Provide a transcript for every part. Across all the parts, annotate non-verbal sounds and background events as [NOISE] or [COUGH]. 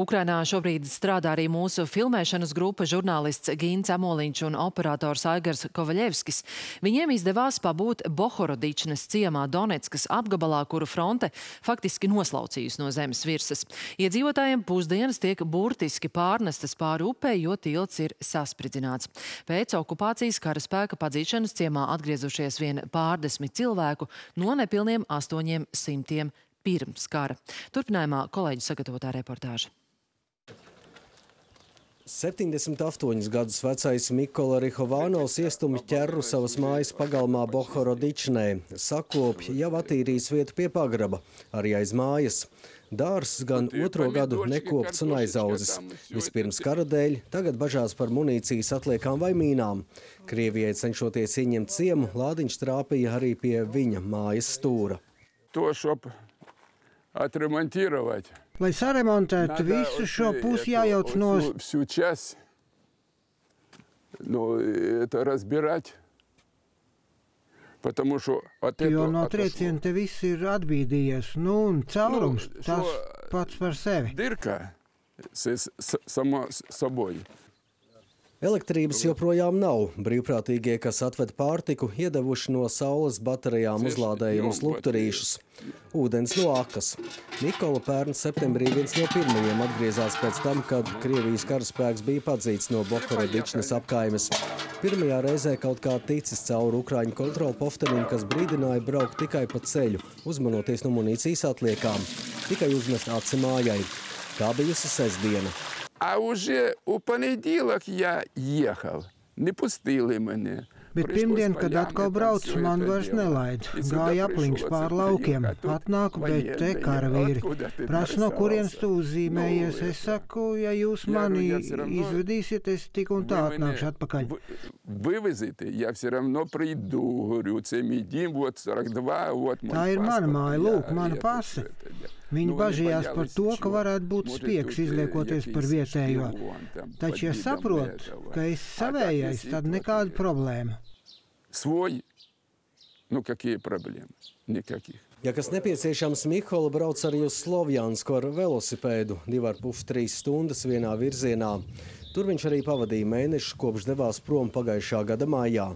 Ukrainā šobrīd strādā arī mūsu filmēšanas grupa žurnālists Gīns Amoliņš un operators Aigars Kovaļevskis. Viņiem izdevās pabūt Bohorodičnes ciemā Donetskas apgabalā, kuru fronte faktiski noslaucījusi no zemes virsas. Iedzīvotājiem pusdienas tiek burtiski pārnestas pāri upē, jo tilts ir saspridzināts. Pēc okupācijas karaspēka padzīšanas ciemā atgriezušies vien pārdesmit cilvēku no nepilniem astoņiem simtiem pirms kara. Turpinājumā kolēģi sagatavotā reportāža. 78 gadus vecais Mikola Rihovānovs iestumj ķerru savas mājas pagalmā Bohorodičnē. Sakopj jau attīrījis vietu pie pagraba, arī aiz mājas. Dārsts gan otro gadu nekopts un aizaudzis. Vispirms kara dēļ, tagad bažās par munīcijas atliekām vai mīnām. Krievijai cenšoties ieņemt ciemu, Lādiņš trāpīja arī pie viņa mājas stūra. To, šop atremontīrovать. Lai saremontētu visu šo pusi jājauc nost. Всю часть, ну, это разбирать. Потому что от Jo этого no отошло. trieciena te viss ir atbīdījies. Nu, un caurums Nu, tas šo- pats par sevi. Дырка с, с, само с собой. Elektrības joprojām nav. Brīvprātīgie, kas atved pārtiku, iedevuši no saules baterijām uzlādējumus lukturīšus. Ūdens no akas. Nikola pērn septembrī viens no pirmajiem atgriezās pēc tam, kad Krievijas karaspēks bija padzīts no Bohorodičnes apkaimes. Pirmajā reizē kaut kā ticis cauri Ukraiņu kontrolu poftenim, kas brīdināja braukt tikai pa ceļu, uzmanoties no munīcijas atliekām. Tikai uzmest aci mājai. Tā bijusi sestdiena. А уже у понеділок я їхав. Не пустили мене. Bet pirmdien, kad atkal braucu, man vairs nelaid. Gāja apliņš pār laukiem. Atnāku, bet te karavīri. Prasa, no kurienes tu uzzīmējies. Es saku, ja jūs mani izvedīsiet, es tik un tā atnākšu atpakaļ. Вивезете, я все одно прийду. Говорю, це мій дім, от 42, от мій Tā ir mana паспорт, māja, я- lūk, mana я pase. пишу это. Viņi Nu, bažījās par боялись to, ka чого. varētu būt Може, spiegs, тут, izliekoties par якийсь vietējo. špijон там Taču, ja под видом saprot, этого. ka es А так, savējais, если tad против nekāda этого. problēma. Свой, ну какие проблемы? Никаких. Ja kas nepieciešams, Mihola brauc arī uz Slovjansku ar velosipēdu 2,5-3 stundas vienā virzienā. Tur viņš arī pavadīja mēnešus, kopš devās prom pagājušā gada maijā.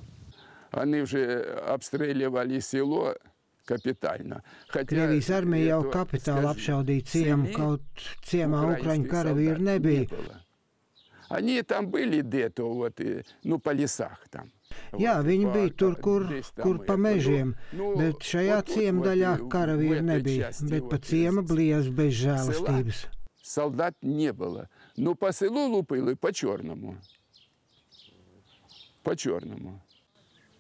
Они уже обстреливали село капитально. Хотя Krievijas armija jau это, kapitāli скажем, apšaudīja ciemu, цели kaut ciemā украинских ukraiņu karavīru солдат не nebija. было. Они там были где-то, вот, и, ну, по лесах там. Jā, Вот, viņi по- bija tur, kur, здесь там kur pa это, mežiem, ну, ну, bet šajā вот тут ciema вот, daļā э, в karavīru этой nebija, части bet pa вот, ciema э, bliez bez žēlastības. Солдат не было. Но по селу лупили по-черному.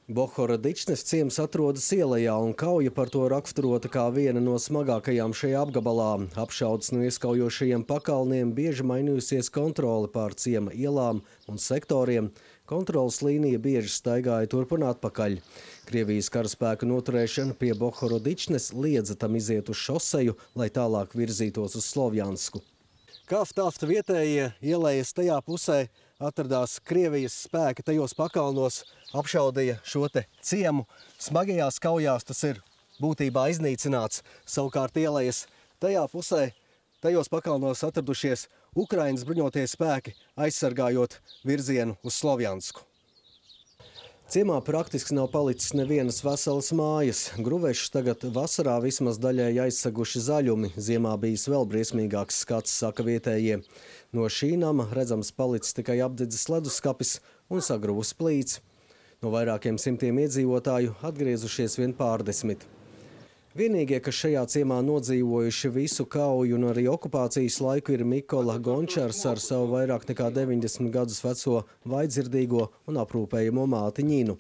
Bohora Dičnes ciems atrodas ielajā un kauja par to raksturota kā viena no smagākajām šajā apgabalā. Apšaudas no ieskaujošajiem pakalniem bieži mainījusies kontrole pār ciema ielām un sektoriem. Kontrolas līnija bieži staigāja turp un atpakaļ. Krievijas karaspēka noturēšana pie Bohora Dičnes liedza tam iziet uz šoseju, lai tālāk virzītos uz Slovjansku. Kā stāsta vietējie, ielējas tajā pusē – atradās Krievijas spēki tajos pakalnos, apšaudīja šo te ciemu. Smagajās kaujās tas ir būtībā iznīcināts. Savukārt ielējas tajā pusē, tajos pakalnos atradušies Ukrainas bruņotie spēki, aizsargājot virzienu uz Slovjansku. Ciemā praktiski nav palicis nevienas veselas mājas. Gruvešus tagad vasarā vismaz daļēji aizsaguši zaļumi. Ziemā bijis vēl briesmīgāks skats, saka vietējie. No šī nama redzams palicis tikai apdedzis leduskapis un sagrūvus plīts. No vairākiem simtiem iedzīvotāju atgriezušies vien pārdesmit. Vienīgie, kas šajā ciemā nodzīvojuši visu kauju un arī okupācijas laiku, ir Mikola Gončars ar savu vairāk nekā 90 gadus veco vaidzirdīgo un aprūpējamo māti Ņinu.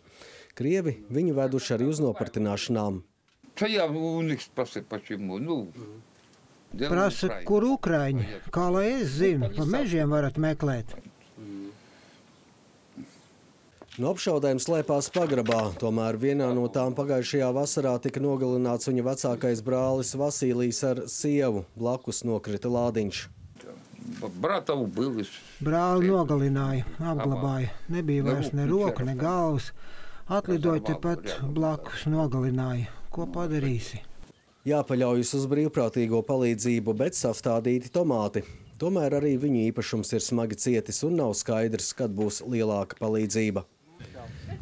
Krievi viņu veduši arī uz nopartināšanām. Tajā uniks pasipačimu, nu, mhm. Prasat, kur Ukraiņi? Kā lai es zinu, pa mežiem varat meklēt. Nu, no apšaudēm slēpās pagrabā, tomēr vienā no tām pagājušajā vasarā tika nogalināts viņa vecākais brālis Vasīlijs ar sievu. Blakus nokrita lādiņš. Brāli nogalināja, apglabāja. Nebija vairs ne roka, ne galvas. Atlidoja tepat blakus nogalināja. Ko padarīsi? Jāpaļaujas uz brīvprātīgo palīdzību, bet sastādīti tomāti. Tomēr arī viņu īpašums ir smagi cietis un nav skaidrs, kad būs lielāka palīdzība.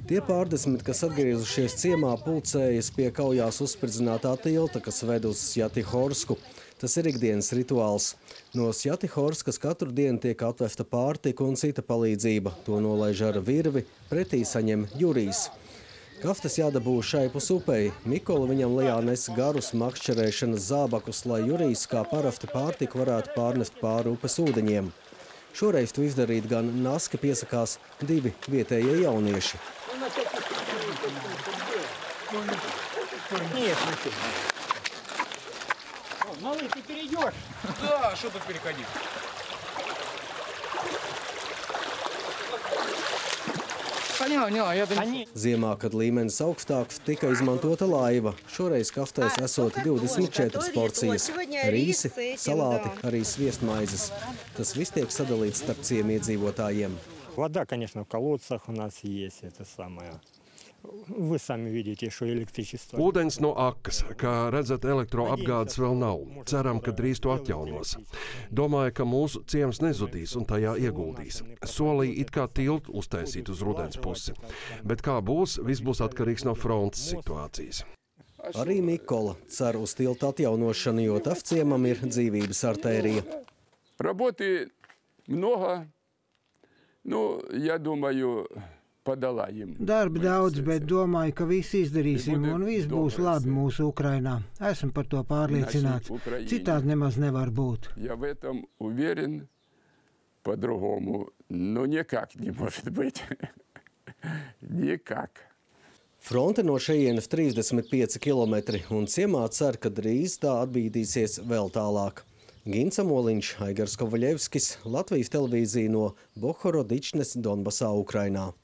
Tie pārdesmit, kas atgriezušies ciemā, pulcējas pie kaujās uzspridzinātā tilta, kas ved uz Jatihorsku. Tas ir ikdienas rituāls. No Sjatihorskas katru dienu tiek atvesta pārtika un cita palīdzība. To nolaiž ar virvi, pretī saņem Jurijs. Kaftas jādabū šaipus upei. Mikola viņam lejā nes garus makšķerēšanas zābakus, lai Jurijs kā parafti pārtika varētu pārnest pāri upes ūdeņiem. Šoreiz to izdarīt gan Naska piesakās divi vietējie jaunieši. Малый, ты перейдешь. Да, что тут переходить? Ziemā, kad līmenis augstāks, tika izmantota laiva. Šoreiz kaftēs esot 24 porcijas - rīsi, salāti, arī sviestmaizes. Tas viss tiek sadalīts starp ciemiedzīvotājiem. Вода, конечно, в колодцах у нас есть, это самое. Вы сами видите, что электричество. Ūdens no akas, kā redzat, elektroapgādes vēl nav. Ceram, ka drīz to atjaunos. Domāju, ka mūsu ciems nezudīs un tajā ieguldīs. Solīja it kā tiltu uztaisīt uz rudens pusi. Bet kā būs, viss būs atkarīgs no frontes situācijas. Arī Mikola cer uz tiltu atjaunošanu, jo tafciemam ir dzīvības artērija. Работы много. Ну, я думаю, подолаем. Darba daudz, bet domāju, ka viss izdarīsim un viss būs labi mūsu Ukrainā. Esmu par to pārliecināts. Citādi nemaz nevar būt. Я в этом уверен. По-другому, ну, никак не может быть. [LAUGHS] Никак. Fronte no šejienes 35 km un ciemā cer, ka drīz tā atbīdīsies vēl tālāk. Gins Amoliņš, Aigars Kovaļevskis, Latvijas televīzija no Bohorodičnes Donbasā, Ukrainā.